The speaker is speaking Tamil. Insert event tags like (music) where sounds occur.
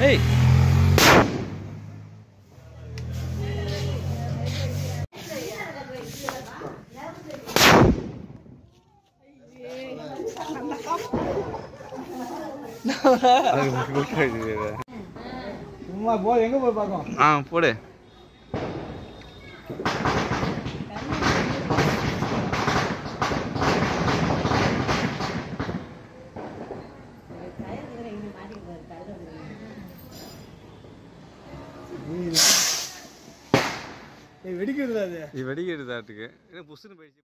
ஏய் சும்மா (laughs) (laughs) போ எங்க போய் பார்க்கோம் ஆ போடு. வெடிக்கிறதா அது? வெடிக்கிறதாட்டுக்கு ஏன்னா புசுன்னு போயிடுச்சு.